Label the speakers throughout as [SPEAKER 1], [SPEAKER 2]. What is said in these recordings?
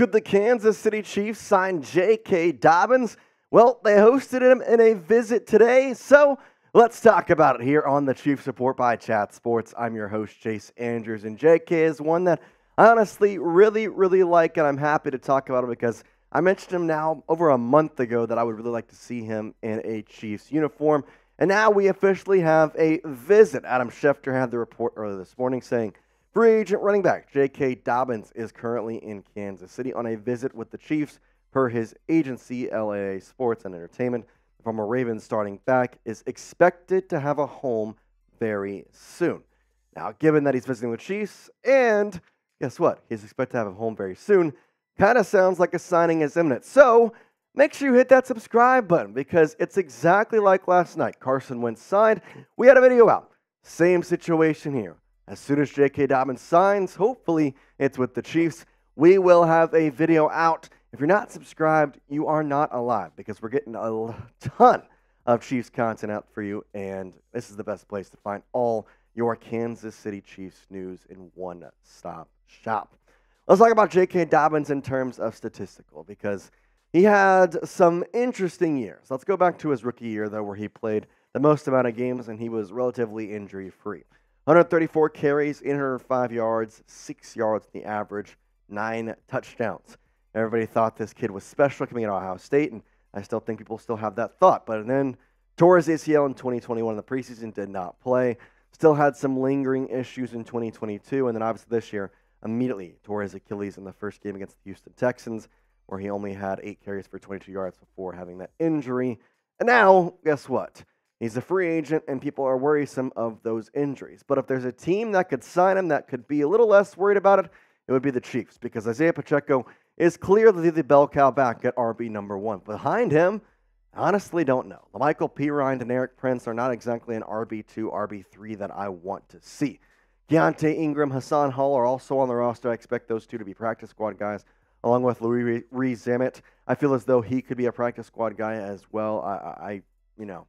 [SPEAKER 1] Could the Kansas City Chiefs sign J.K. Dobbins? Well, they hosted him in a visit today, so let's talk about it here on the Chiefs Report by Chat Sports. I'm your host, Jace Andrews, and J.K. is one that I honestly really, really like, and I'm happy to talk about him because I mentioned him now over a month ago that I would really like to see him in a Chiefs uniform. And now we officially have a visit. Adam Schefter had the report earlier this morning saying free agent running back J.K. Dobbins is currently in Kansas City on a visit with the Chiefs per his agency, LAA Sports and Entertainment. The former Ravens starting back is expected to have a home very soon. Now, given that he's visiting the Chiefs, and guess what? He's expected to have a home very soon Kind of sounds like a signing is imminent. So make sure you hit that subscribe button because it's exactly like last night. Carson Wentz signed. We had a video out. Same situation here. As soon as J.K. Dobbins signs, hopefully it's with the Chiefs, we will have a video out. If you're not subscribed, you are not alive because we're getting a ton of Chiefs content out for you, and this is the best place to find all your Kansas City Chiefs news in one stop shop. Let's talk about J.K. Dobbins in terms of statistical because he had some interesting years. Let's go back to his rookie year, though, where he played the most amount of games and he was relatively injury free. 134 carries, 805 yards, 6 yards on the average, 9 touchdowns. Everybody thought this kid was special coming out of Ohio State, and I still think people still have that thought. But then tore his ACL in 2021 in the preseason, did not play. Still had some lingering issues in 2022, and then obviously this year immediately tore his Achilles in the first game against the Houston Texans, where he only had eight carries for 22 yards before having that injury. And now, guess what? He's a free agent, and people are worrisome of those injuries. But if there's a team that could sign him that could be a little less worried about it, it would be the Chiefs, because Isiah Pacheco is clearly the bell cow back at RB number one. Behind him, honestly don't know. Michael Perine and Eric Prince are not exactly an RB2, RB3 that I want to see. Keaontay Ingram, Hassan Hall are also on the roster. I expect those two to be practice squad guys, along with Louis Rees-Zammit. I feel as though he could be a practice squad guy as well. I, I, you know,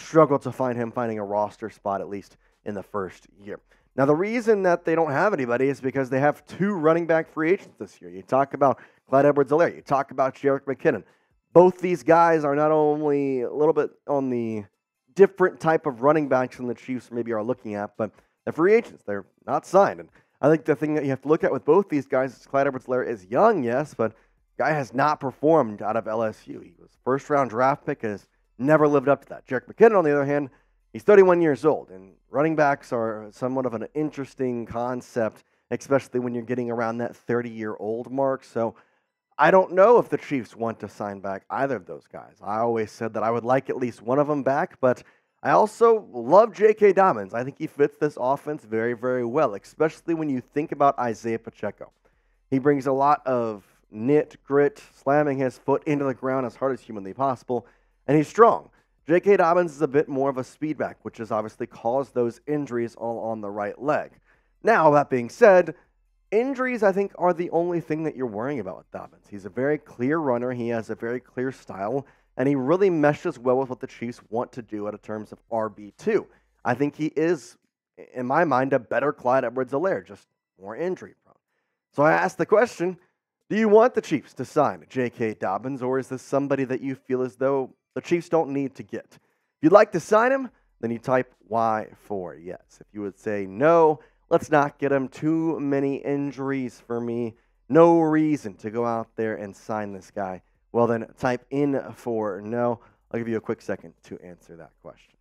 [SPEAKER 1] struggle to find him finding a roster spot at least in the first year. Now, the reason that they don't have anybody is because they have two running back free agents this year. You talk about Clyde Edwards-Helaire, you talk about Jerick McKinnon. Both these guys are not only a little bit on the different type of running backs than the Chiefs maybe are looking at, but they're free agents. They're not signed. And I think the thing that you have to look at with both these guys is Clyde Edwards-Helaire is young, yes, but guy has not performed out of LSU. He was first round draft pick has never lived up to that. Jerick McKinnon, on the other hand, he's 31 years old, and running backs are somewhat of an interesting concept, especially when you're getting around that 30 year old mark. So I don't know if the Chiefs want to sign back either of those guys. I always said that I would like at least one of them back, but I also love J.K. Dobbins. I think he fits this offense very, very well, especially when you think about Isiah Pacheco. He brings a lot of knit, grit, slamming his foot into the ground as hard as humanly possible, and he's strong. J.K. Dobbins is a bit more of a speedback, which has obviously caused those injuries all on the right leg. Now, that being said, injuries, I think, are the only thing that you're worrying about with Dobbins. He's a very clear runner, he has a very clear style and he really meshes well with what the Chiefs want to do in terms of RB2. I think he is, in my mind, a better Clyde Edwards-Helaire, just more injury prone. So I asked the question do you want the Chiefs to sign J.K. Dobbins, or is this somebody that you feel as though the Chiefs don't need to get? If you'd like to sign him, then you type Y for yes. If you would say no, let's not get him too many injuries for me. No reason to go out there and sign this guy. Well, then type in for no. I'll give you a quick second to answer that question.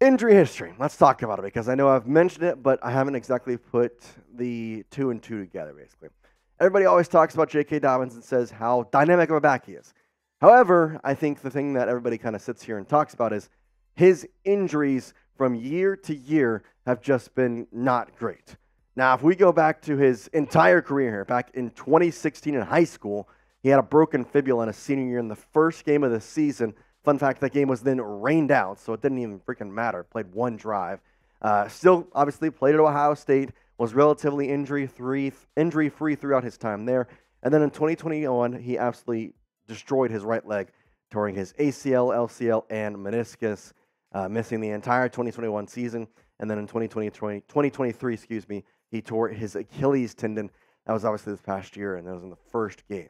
[SPEAKER 1] Injury history. Let's talk about it because I know I've mentioned it, but I haven't exactly put the two and two together, basically. Everybody always talks about J.K. Dobbins and says how dynamic of a back he is. However, I think the thing that everybody kind of sits here and talks about is his injuries from year to year have just been not great. Now, if we go back to his entire career here, back in 2016 in high school, he had a broken fibula in his senior year in the first game of the season. Fun fact, that game was then rained out, so it didn't even freaking matter. Played one drive. Uh, still, obviously, played at Ohio State, was relatively injury free, injury free throughout his time there. And then in 2021, he absolutely destroyed his right leg, tearing his ACL, LCL, and meniscus, uh, missing the entire 2021 season. And then in 2020, 2023, excuse me, he tore his Achilles tendon. That was obviously this past year, and that was in the first game.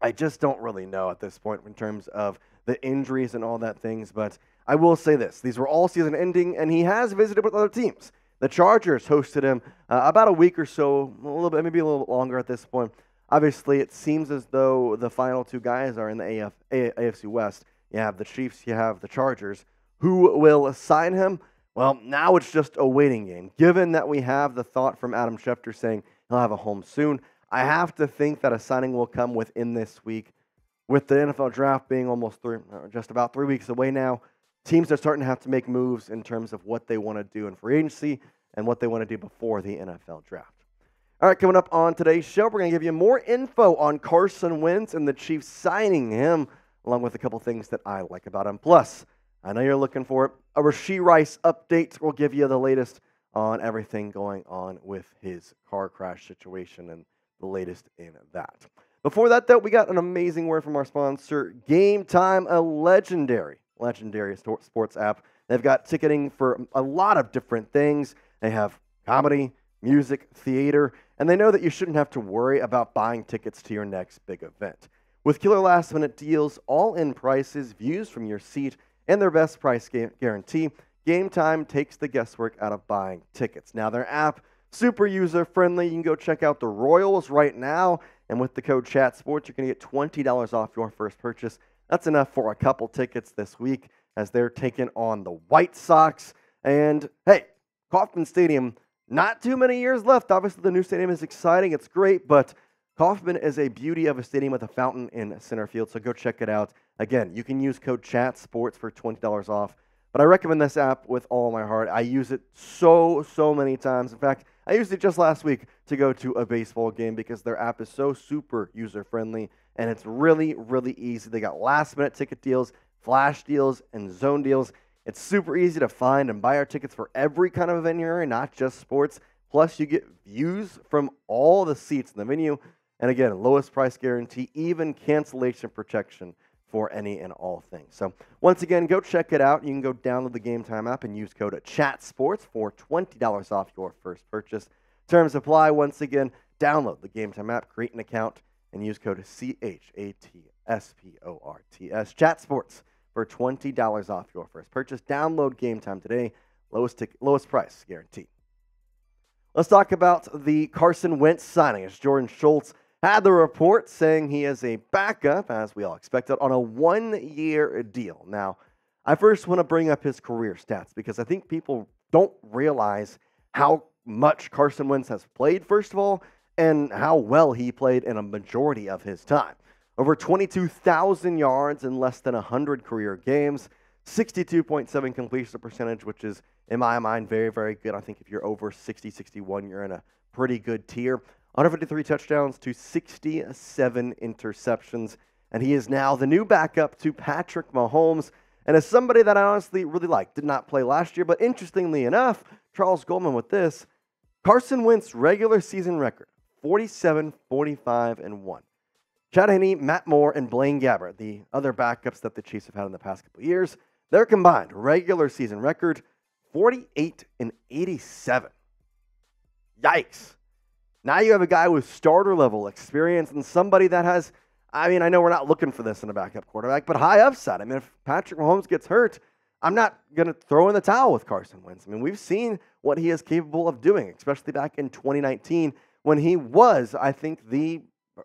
[SPEAKER 1] I just don't really know at this point in terms of the injuries and all that things, but I will say this: these were all season ending, and he has visited with other teams. The Chargers hosted him uh, about a week or so, a little bit, maybe a little longer at this point. Obviously, it seems as though the final two guys are in the AF, AFC West. You have the Chiefs, you have the Chargers. Who will sign him? Well, now it's just a waiting game. Given that we have the thought from Adam Schefter saying he'll have a home soon, I have to think that a signing will come within this week. With the NFL draft being almost three, uh, just about three weeks away now, teams are starting to have to make moves in terms of what they want to do in free agency and what they want to do before the NFL draft. All right, coming up on today's show, we're going to give you more info on Carson Wentz and the Chiefs signing him, along with a couple things that I like about him. Plus, I know you're looking for it. A Rashee Rice update will give you the latest on everything going on with his car crash situation and the latest in that. Before that, though, we got an amazing word from our sponsor, Gametime, a legendary legendary sports app. They've got ticketing for a lot of different things. They have comedy, music, theater, and they know that you shouldn't have to worry about buying tickets to your next big event. With killer last minute deals, all in prices, views from your seat, and their best price guarantee, Gametime takes the guesswork out of buying tickets. Now, their app, super user friendly. You can go check out the Royals right now. And with the code CHATSPORTS, you're going to get $20 off your first purchase that's enough for a couple tickets this week as they're taking on the White Sox. And hey, Kauffman Stadium, not too many years left. Obviously, the new stadium is exciting, it's great, but Kauffman is a beauty of a stadium with a fountain in center field, so go check it out. Again, you can use code CHATSPORTS for $20 off. But I recommend this app with all my heart. I use it so, so many times. In fact, I used it just last week to go to a baseball game because their app is so super user friendly and it's really, really easy. They got last minute ticket deals, flash deals, and zone deals. It's super easy to find and buy our tickets for every kind of event here, not just sports. Plus, you get views from all the seats in the venue. And again, lowest price guarantee, even cancellation protection for any and all things. So, once again, go check it out. You can go download the Gametime app and use code CHATSPORTS for $20 off your first purchase. Terms apply. Once again, download the Gametime app, create an account, and use code C-H-A-T-S-P-O-R-T-S. Chat Sports for $20 off your first purchase. Download Gametime today. Lowest, lowest price guaranteed. Let's talk about the Carson Wentz signing as Jordan Schultz had the report saying he is a backup, as we all expected, on a one year deal. Now, I first want to bring up his career stats because I think people don't realize how much Carson Wentz has played, first of all, and how well he played in a majority of his time. Over 22,000 yards in less than 100 career games, 62.7 completion percentage, which is, in my mind, very, very good. I think if you're over 60, 61, you're in a pretty good tier. 153 touchdowns to 67 interceptions. And he is now the new backup to Patrick Mahomes. And as somebody that I honestly really like, did not play last year, but interestingly enough, Charles Goldman with this Carson Wentz regular season record 47, 45, and 1. Chad Henne, Matt Moore, and Blaine Gabbert, the other backups that the Chiefs have had in the past couple years, their combined regular season record 48 and 87. Yikes. Now you have a guy with starter level experience and somebody that has, I mean, I know we're not looking for this in a backup quarterback, but high upside. I mean, if Patrick Mahomes gets hurt, I'm not going to throw in the towel with Carson Wentz. I mean, we've seen what he is capable of doing, especially back in 2019 when he was, I think, the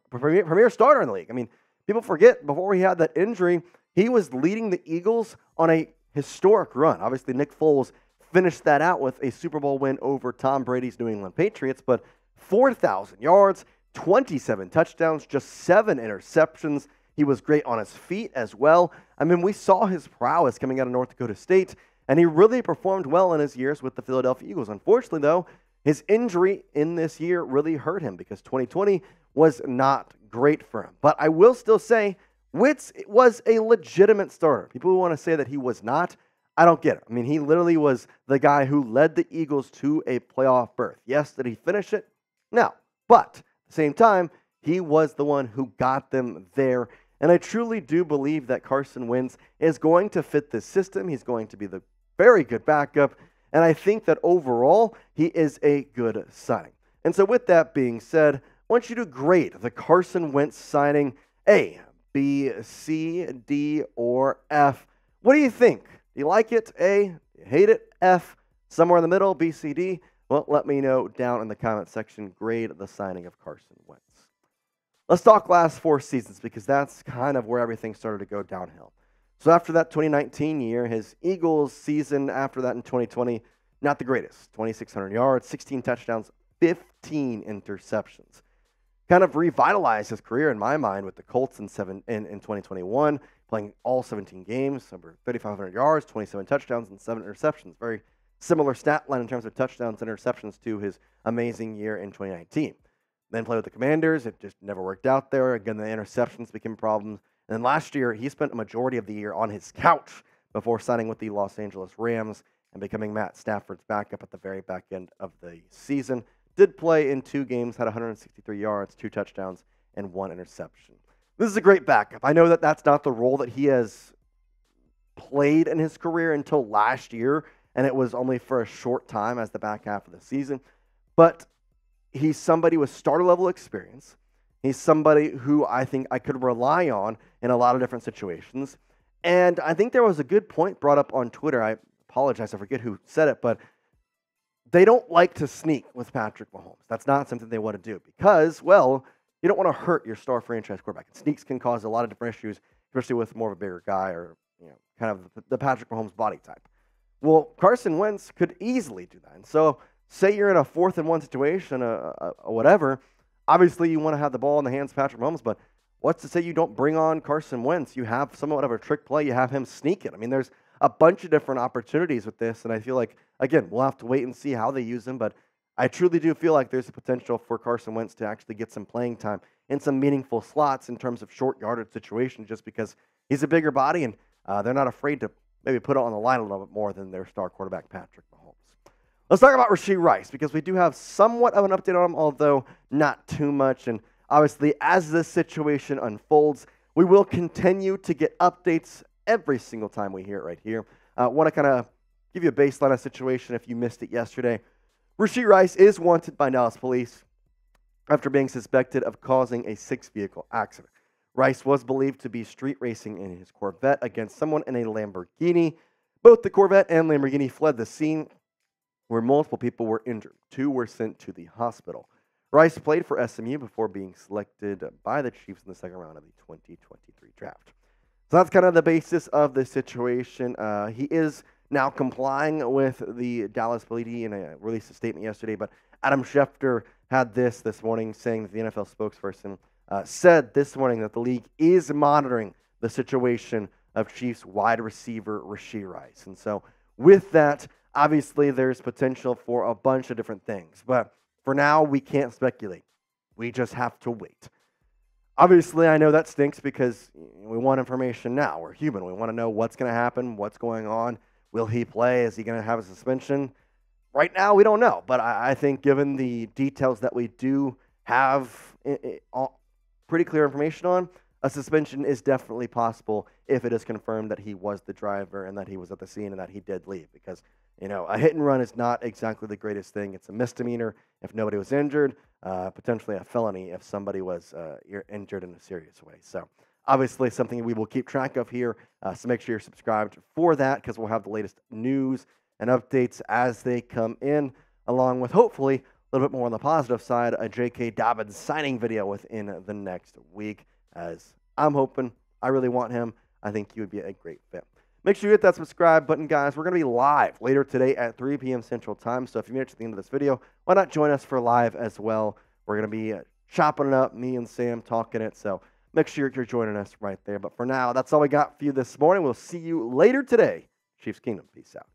[SPEAKER 1] premier, premier starter in the league. I mean, people forget before he had that injury, he was leading the Eagles on a historic run. Obviously, Nick Foles finished that out with a Super Bowl win over Tom Brady's New England Patriots, but 4,000 yards, 27 touchdowns, just seven interceptions. He was great on his feet as well. I mean, we saw his prowess coming out of North Dakota State, and he really performed well in his years with the Philadelphia Eagles. Unfortunately, though, his injury in this year really hurt him because 2020 was not great for him. But I will still say, Wentz was a legitimate starter. People who want to say that he was not, I don't get it. I mean, he literally was the guy who led the Eagles to a playoff berth. Yes, did he finish it? No. But at the same time, he was the one who got them there. And I truly do believe that Carson Wentz is going to fit this system. He's going to be the very good backup. And I think that overall, he is a good signing. And so, with that being said, want you to grade the Carson Wentz signing A, B, C, D, or F. What do you think? Do you like it? A, hate it? F, somewhere in the middle, B, C, D? Well, let me know down in the comment section. Grade the signing of Carson Wentz. Let's talk last four seasons because that's kind of where everything started to go downhill. So after that 2019 year, his Eagles season after that in 2020, not the greatest. 2,600 yards, 16 touchdowns, 15 interceptions. Kind of revitalized his career in my mind with the Colts in, seven, in, in 2021, playing all 17 games, over 3,500 yards, 27 touchdowns, and seven interceptions. Very similar stat line in terms of touchdowns and interceptions to his amazing year in 2019. Then played with the Commanders. It just never worked out there. Again, the interceptions became problems. And then last year, he spent a majority of the year on his couch before signing with the Los Angeles Rams and becoming Matt Stafford's backup at the very back end of the season. Did play in two games, had 163 yards, two touchdowns, and one interception. This is a great backup. I know that that's not the role that he has played in his career until last year, and it was only for a short time as the back half of the season. But he's somebody with starter level experience. He's somebody who I think I could rely on in a lot of different situations. And I think there was a good point brought up on Twitter. I apologize, I forget who said it, but they don't like to sneak with Patrick Mahomes. That's not something they want to do because, well, you don't want to hurt your star franchise quarterback. And sneaks can cause a lot of different issues, especially with more of a bigger guy or you know, kind of the Patrick Mahomes body type. Well, Carson Wentz could easily do that. And so, say you're in a fourth and one situation, or uh, uh, whatever. Obviously, you want to have the ball in the hands of Patrick Mahomes, but what's to say you don't bring on Carson Wentz? You have somewhat of a trick play. You have him sneak it. I mean, there's a bunch of different opportunities with this, and I feel like again we'll have to wait and see how they use him. But I truly do feel like there's a potential for Carson Wentz to actually get some playing time in some meaningful slots in terms of short yardage situations, just because he's a bigger body and uh, they're not afraid to maybe put it on the line a little bit more than their star quarterback Patrick Mahomes. Let's talk about Rashee Rice because we do have somewhat of an update on him, although not too much. And obviously, as this situation unfolds, we will continue to get updates every single time we hear it right here. I uh, want to kind of give you a baseline of situation if you missed it yesterday. Rashee Rice is wanted by Dallas police after being suspected of causing a six vehicle accident. Rice was believed to be street racing in his Corvette against someone in a Lamborghini. Both the Corvette and Lamborghini fled the scene where multiple people were injured. Two were sent to the hospital. Rice played for SMU before being selected by the Chiefs in the second round of the 2023 draft. So that's kind of the basis of the situation. Uh, he is now complying with the Dallas police and I released a statement yesterday, but Adam Schefter had this this morning saying that the NFL spokesperson uh, said this morning that the league is monitoring the situation of Chiefs wide receiver Rashee Rice. And so, with that, obviously there's potential for a bunch of different things. But for now, we can't speculate. We just have to wait. Obviously, I know that stinks because we want information now. We're human. We want to know what's going to happen, what's going on. Will he play? Is he going to have a suspension? Right now, we don't know. But I, I think, given the details that we do have all, pretty clear information on, a suspension is definitely possible if it is confirmed that he was the driver and that he was at the scene and that he did leave. Because, you know, a hit and run is not exactly the greatest thing. It's a misdemeanor if nobody was injured uh, potentially a felony if somebody was uh, injured in a serious way. So, obviously, something we will keep track of here. Uh, so, make sure you're subscribed for that because we'll have the latest news and updates as they come in, along with hopefully a little bit more on the positive side a J.K. Dobbins signing video within the next week. As I'm hoping, I really want him. I think he would be a great fit. Make sure you hit that subscribe button, guys. We're going to be live later today at 3 p.m. Central Time. So if you made it to the end of this video, why not join us for live as well? We're going to be uh, chopping it up, me and Sam talking it. So make sure you're joining us right there. But for now, that's all we got for you this morning. We'll see you later today. Chiefs Kingdom. Peace out.